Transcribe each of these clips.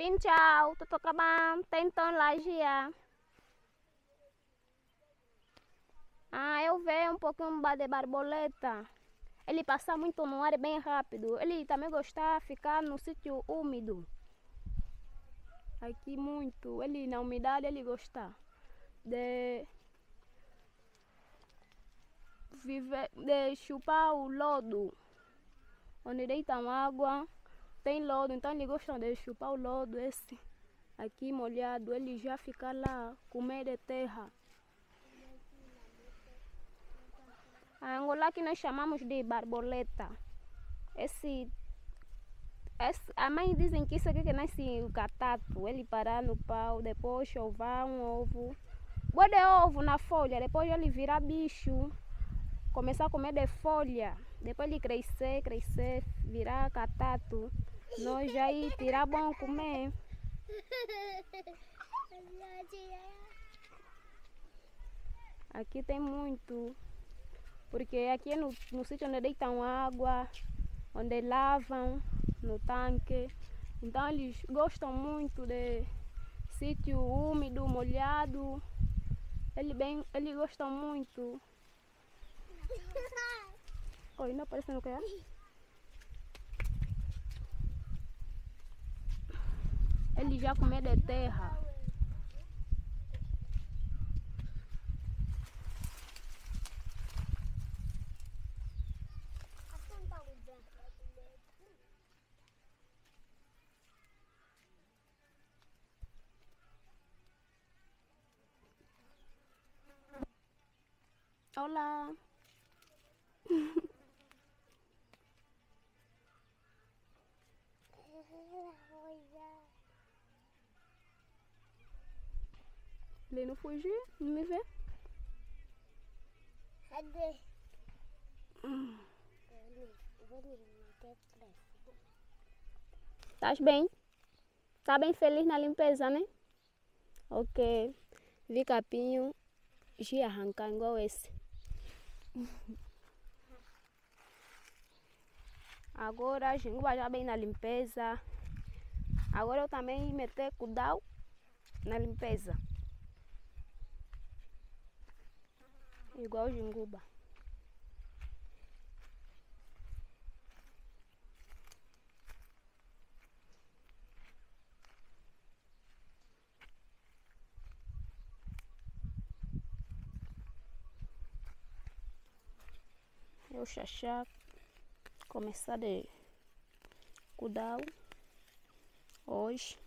Xin chào, tôi tôi các bạn, tên tôi là Gia. Ah, eu vejo um pouquinho de borboleta. Ele passa muito no ar bem rápido. Ele também gosta de ficar no sítio úmido. Aqui muito. Ele na umidade ele gosta de viver, de chupar o lodo. Onde deitam água, tem lodo, então ele gosta de chupar o lodo esse aqui molhado. Ele já fica lá, comer de terra. A Angola que nós chamamos de borboleta. Esse, esse, a mãe dizem que isso aqui que nasce o catato. Ele parar no pau, depois chovar um ovo. Boa de ovo na folha, depois ele virar bicho. Começar a comer de folha. Depois ele crescer, crescer, virar catato. Nós já ir tirar bom comer. Aqui tem muito. Porque aqui é no, no sítio onde deitam água, onde lavam, no tanque. Então eles gostam muito de sítio úmido, molhado. Ele bem, eles gostam muito. Oi, não aparece no que é? Ele já comeu de terra. Olá. Ele não fugiu, não me vê. Cadê? Estás bem? Tá bem feliz na limpeza, né? Ok. Vi capinho de arrancar igual esse. Agora a Jinguba já bem na limpeza. Agora eu também meter cuidado na limpeza. Igual Jinguba. Eu chachá começar de cuidar hoje.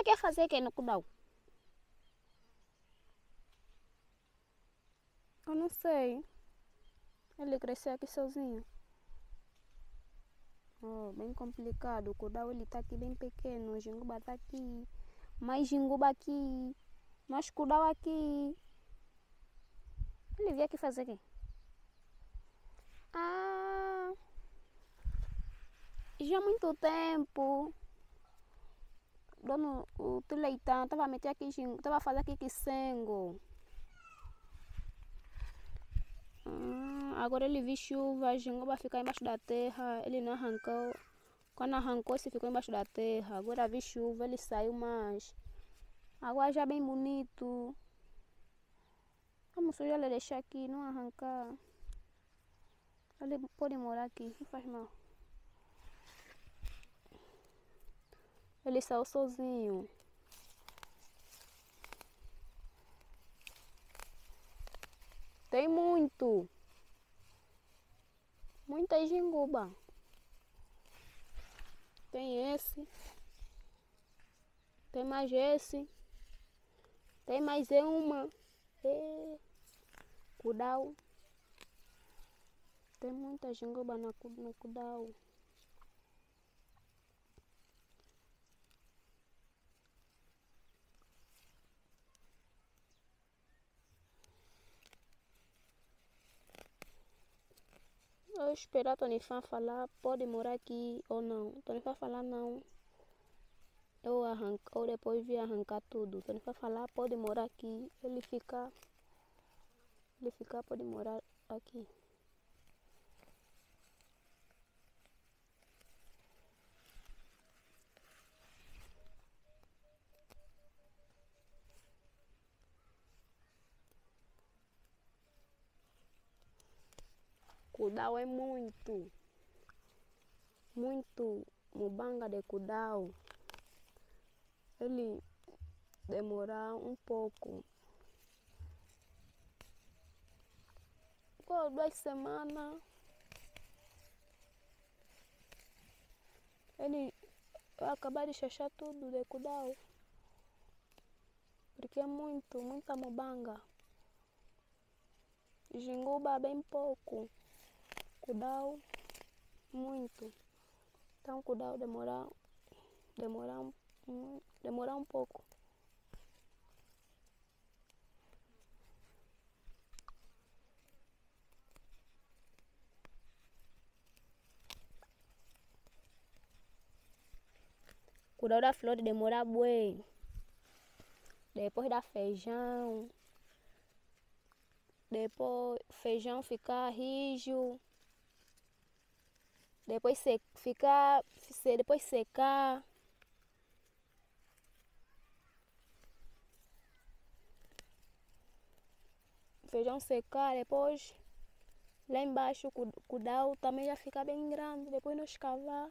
Tá quer fazer o que no Kudau? Eu não sei. Ele cresceu aqui sozinho. Oh, bem complicado. O Kudau ele tá aqui bem pequeno. O Jinguba tá aqui. Mais Jinguba aqui. Mais Kudau aqui. Ele veio aqui fazer o quê? Ah! Já há muito tempo dono o teu leitão estava a meter aqui estava a fazer aqui que hum, agora ele viu chuva jingo vai ficar embaixo da terra ele não arrancou. Quando arrancou se ficou embaixo da terra. Agora vi chuva ele saiu mais. Agora já bem bonito. Vamos sujar ele deixar aqui não arrancar. Ele pode morar aqui não faz mal Ele saiu sozinho. Tem muito. Muita jinguba. Tem esse. Tem mais esse. Tem mais uma. Kudau. Tem muita jingoba na, Kudau. Eu esperar Tony Fã falar, pode morar aqui ou não. Tony Fã falar não. Eu arranco, ou depois vi arrancar tudo. Tony Fã falar, pode morar aqui. Ele ficar. Ele ficar, pode morar aqui. Kudau é muito, muito mubanga de Kudau. Ele demorar um pouco. Por duas semanas. Ele vai acabar de fechar tudo de Kudau. Porque é muito, muita mubanga. Jinguba bem pouco. Kudau muito. Então Kudau demorar demorar um, demorar um pouco. Kudau da flor demorar bué. Depois da feijão. Depois feijão ficar rijo depois se, ficar, se, depois secar. Feijão secar, depois lá embaixo o cudal também já fica bem grande, depois nós cavar.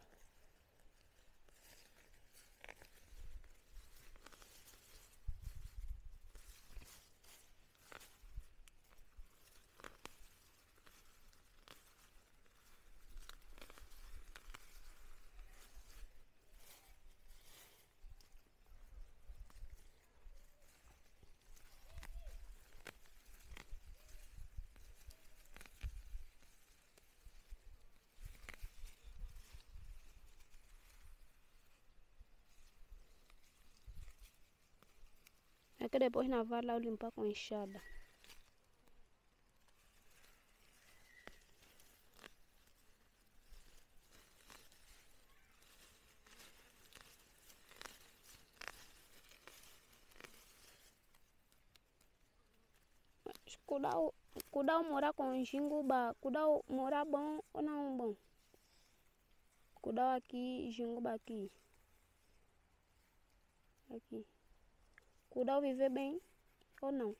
É que depois na vala eu limpar com enxada. Kudau, kudau morar com jinguba, kudau morar bom ou não bom? Kudau aqui, jinguba aqui. Aqui. Kudau viver bem ou não?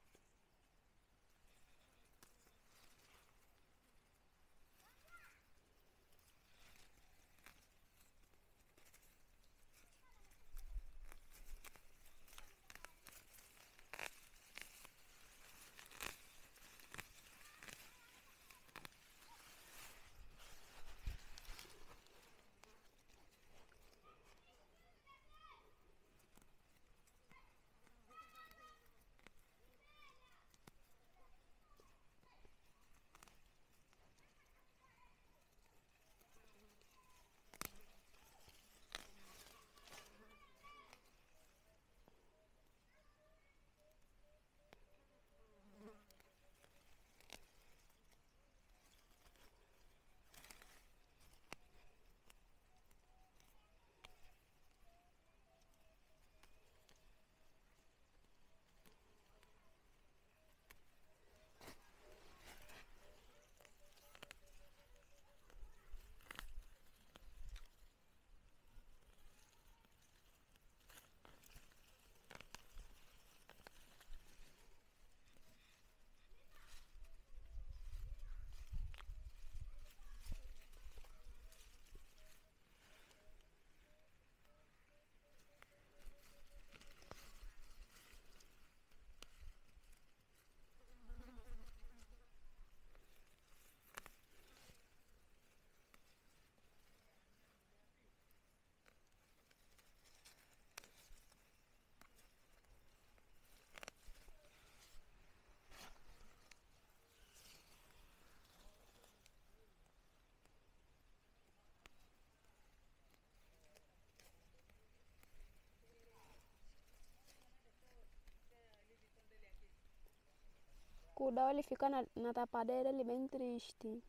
Kudau ele fica na, na tapadeira, ele bem triste.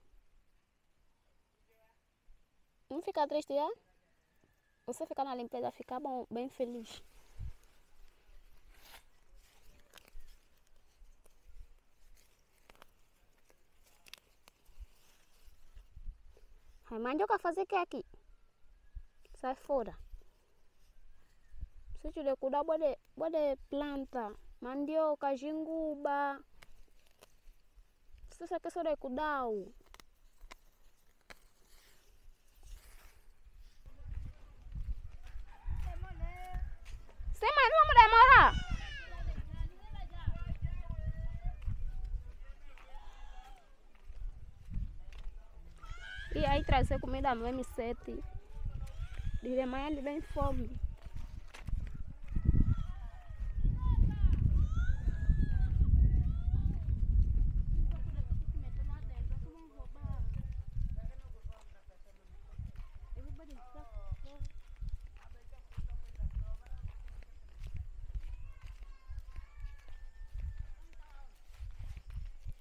Não fica triste, é? Você ficar na limpeza, fica bom, bem feliz. Ai, mandioca fazer o que aqui? Sai fora. Sítio de cuidar de, de planta. Mandioca, jinguba. Sasa cuidar. Sim, mas não vamos demorar. E aí trazer comida no M7. De manhã ele vem fome.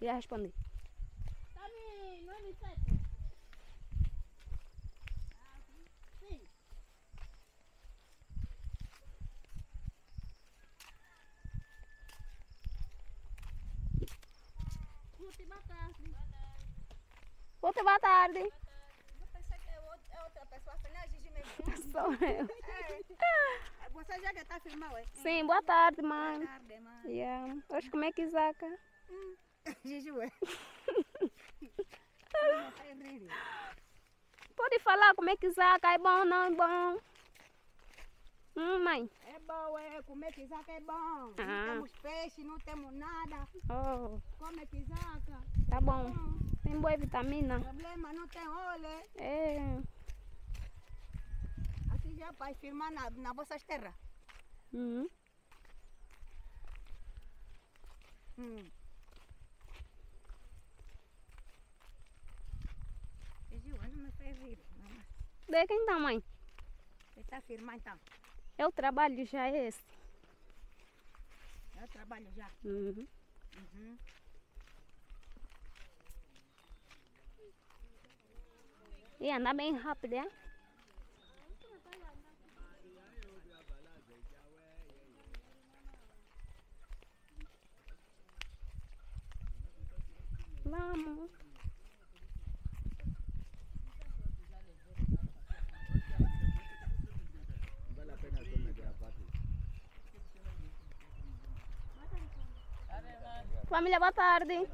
Já respondi. Outra boa tarde. Eu pensei que é outra, é outra pessoa, afinal é Gigi mesmo. Sou eu. É. Você já está filmando, é? Sim, boa tarde, mãe. Boa tarde, mãe. Yeah. Hoje como é que zaca? Hum. Faz rir. Pode falar como é que zaca, é bom não é bom? Hum, mãe. É bom, é. Comer quizaca é bom. Ah. Não temos peixe, não temos nada. Oh, Come quizaca. tá bom. Tem boa vitamina. Problema, não tem óleo. É. Assim já para filmar na, na vossas terras. Uhum. Hum. Gigi, mamãe. De quem tá, mãe? Você está filmando então? É o trabalho já é esse. Eu trabalho já. Uhum. Uhum. E anda bem rápido, é? Vamos. Família, boa tarde.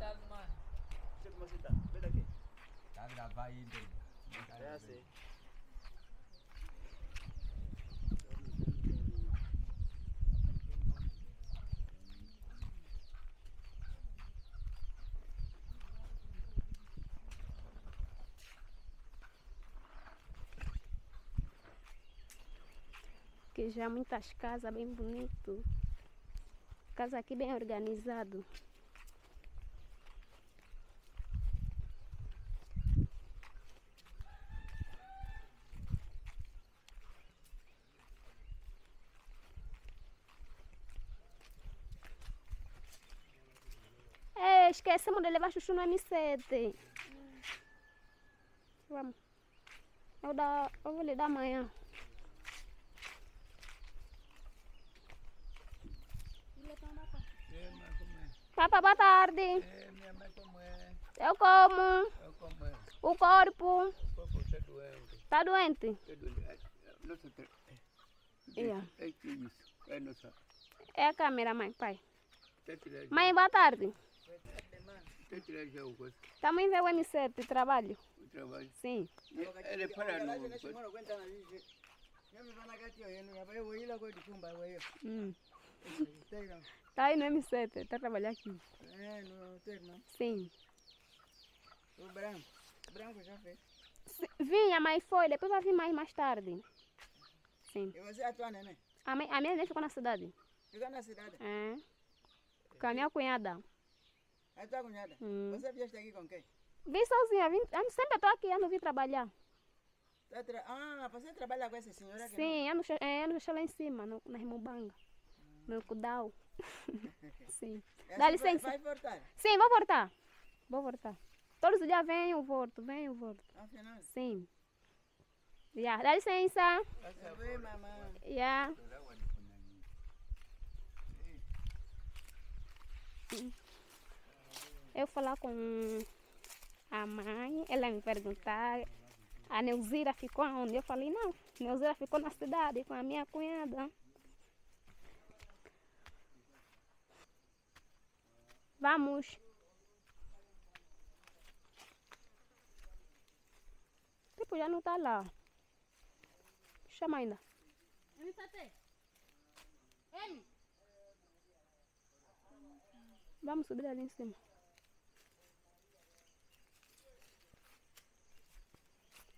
Que já muitas casas bem bonito. Casa aqui bem organizado. É, esquecemos de levar chuchu no M7. Vamos. Eu, dá, eu vou lhe dar amanhã. Papa, boa tarde. Minha mãe como é? Eu como. Eu como é? O corpo Por você doente. tá doente. É doente. É, isso. É a câmera, mãe, pai. Tá tirando. Mãe, boa tarde. Tirando já o coisa. Também vê o M7, trabalho. O trabalho. Sim. Ele para no. coisa. Hum. Tá aí no M7, tá trabalhando aqui. É, no termo. Sim. O branco. O branco já fez. Vinha, mas foi. Depois vai vir mais mais tarde. Sim. E você é a tua neném? A, mãe, a minha nem ficou na cidade. Fica na cidade. É. Com a minha cunhada. É a tua cunhada. Hum. Você vieste aqui com quem? Vim sozinha. Vim, eu sempre estou aqui, eu não vim trabalhar. Tá tra... Ah, você trabalha com essa senhora aqui? Sim, eu não, é, eu não deixei lá em cima, no, na Rimubanga. No Kudau. Sim. Essa Dá licença. Vai voltar. Sim, vou voltar. Vou voltar. Todos os dias venho, volto, venho, volto. Afinal, Sim. Yeah. Dá licença. vi, mamãe. Yeah. Eu falar com a mãe, ela me perguntar, a Neuzira ficou onde? Eu falei, não, Neuzira ficou na cidade com a minha cunhada. Vamos. Tipo, já não tá lá. Chama ainda. Vamos subir ali em cima.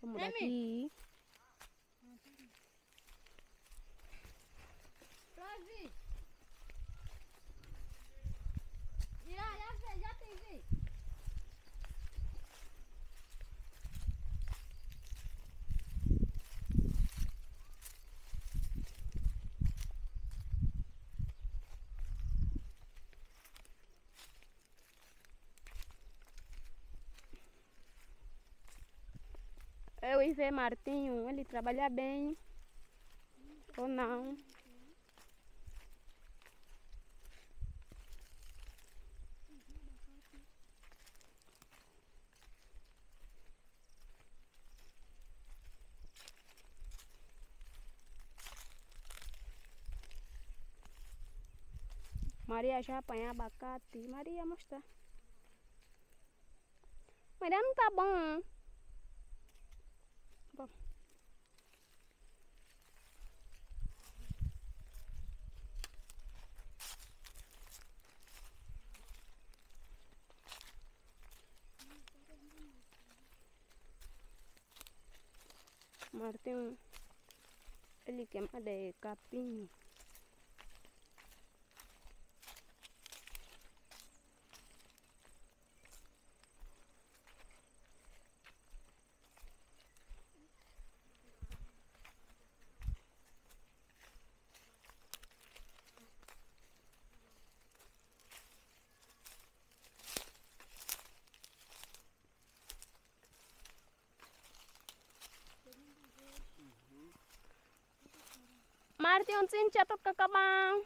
Vamos daqui. Eu e ver Martinho, ele trabalha bem ou não. Maria já apanha abacate. Maria, mostra. Maria não tá. Bom. ಮಾಡ್ತೀವಿ ಅಲ್ಲಿ ಕೆಮ್ಮದೆ ಕಾಪಿಂಗ್ Martin, ele queima de capim. Martin, sin chatot kakabang.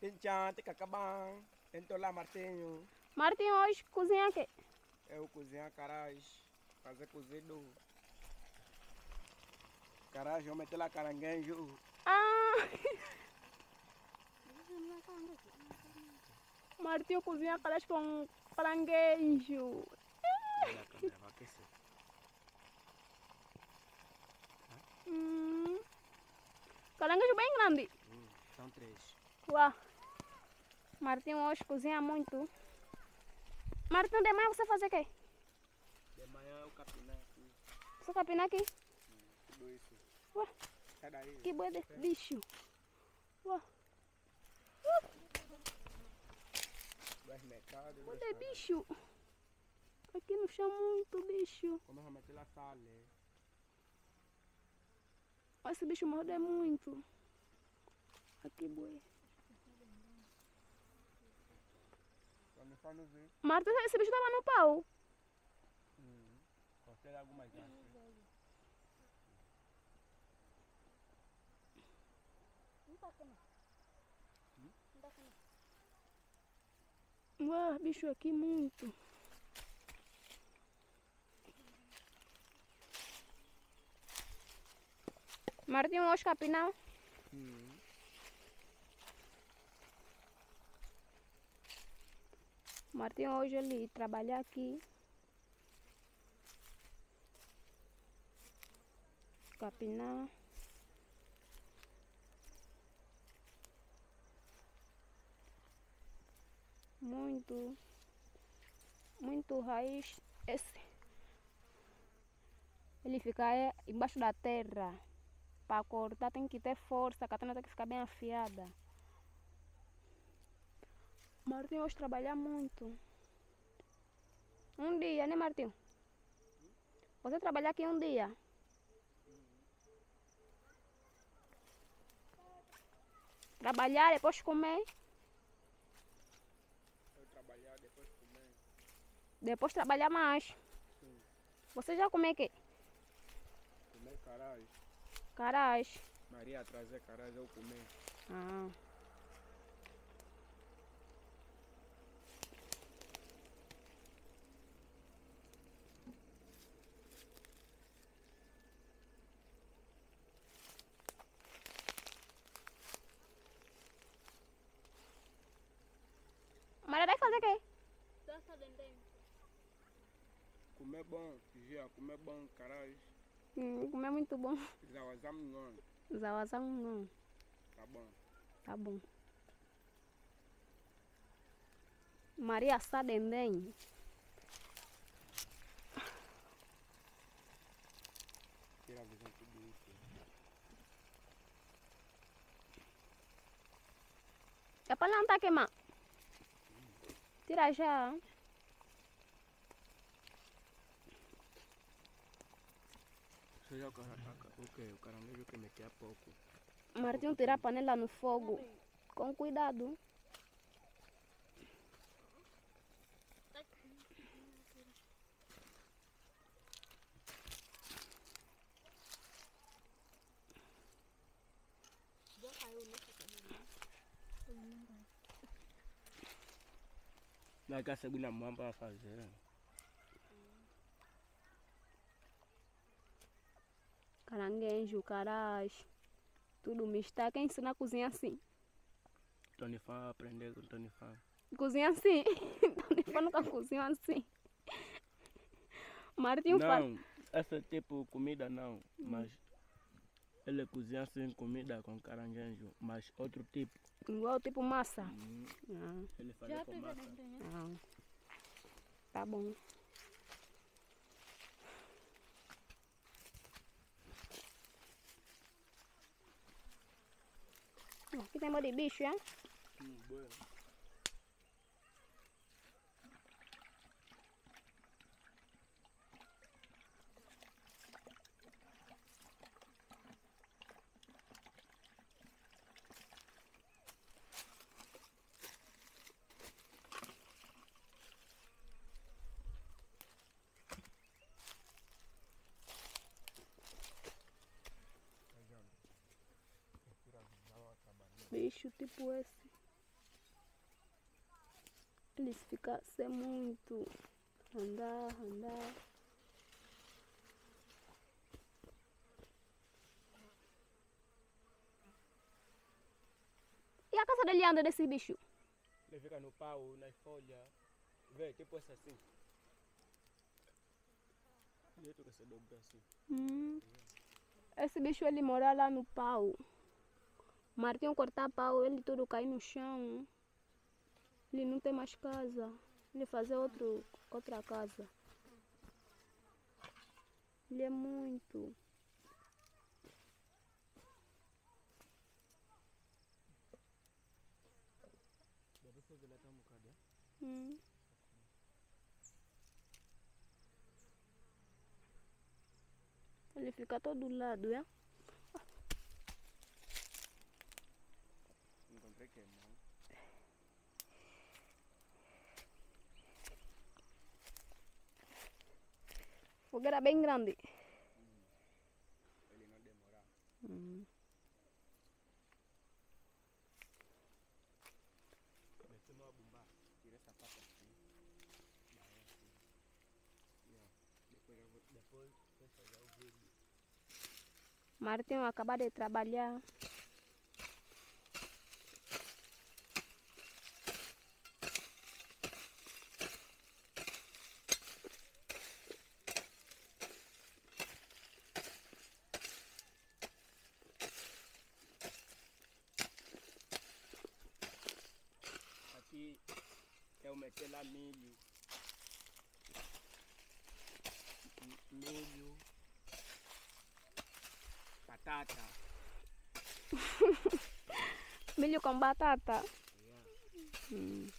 Pinchan, ticacabang, entolar martinho, Martin, hoje cozinha aqui. eu cozinhar carás, fazer cozido. Carás, eu meter lá caranguejo, Ah! Martin cozinha caras com caranguejo. vai aquecer. Hum. Caranguejo bem grande. São três. Uau. Martin hoje cozinha muito. Martin, de manhã você faz o quê? De manhã eu capinar aqui, Você capina aqui? tudo isso. Ué, Sai daí. que boi de bicho. Uau, Dois mercados. boi de bicho. Aqui no chão muito bicho. Como eu meter lá sale. Esse bicho morde muito. Aqui boi. Martin, esse bicho tava no pau. algumas vezes. Uau, bicho aqui muito. Martin, hoje capinão. Martin hoje ele trabalha aqui. Capinar. Muito, muito raiz. Esse. Ele fica embaixo da terra. Para cortar tem que ter força, a katana tem que ficar bem afiada. Martinho hoje trabalha muito. Um dia, né Martinho? Você trabalha aqui um dia. Trabalhar, depois comer. Trabalhar, depois comer. Depois trabalhar mais. Você já comeu o quê? Comer caralho. Carás. Maria trazer caralho, eu comer. Ah. Maria vai fazer o quê? Comer bom, já, comer bom, caralho. Hum, comer muito bom. Zawazam não, Zawazão não. tá bom. Tá bom. Maria Sadendem. Tira a visão tudo isso. É não tá queimar. Tira já. Seja o caranguejo, o que? O caranguejo que me quer pouco. Martinho tira a panela no fogo. Com cuidado. Na casa segunda mão para fazer. Caranguejo, carás. Tudo misto. Quem ensina a cozinhar assim? Tony Fã aprender com Tony Fã. Cozinha assim. Tony Fã nunca cozinhou assim. Martinho fala. Não, esse tipo de comida não, mas ele cozinha assim comida com caranguejo, mas outro tipo. Igual tipo massa. hum, Ah, Ele faz com massa. ah. Tá bom. Ó, Aqui tem monte de bicho, é? Bicho tipo esse. Eles ficam sem muito. Andar, andar. E a casa dele anda desse bicho? Ele fica no pau, nas folhas. Vê, tipo esse assim. E outro que se dobra assim. Hum. Esse bicho ele mora lá no pau. Martinho cortar pau, ele tudo cai no chão. Ele não tem mais casa. Ele fazer outro, outra casa. Ele é muito. Hum. Ele fica todo lado, é? Encontrei que não. Fogueira bem grande. Ele não demora. Hum. Tira essa ó, Depois. Martinho de trabalhar. pela milho. Milho. Batata. milho com batata? Yeah.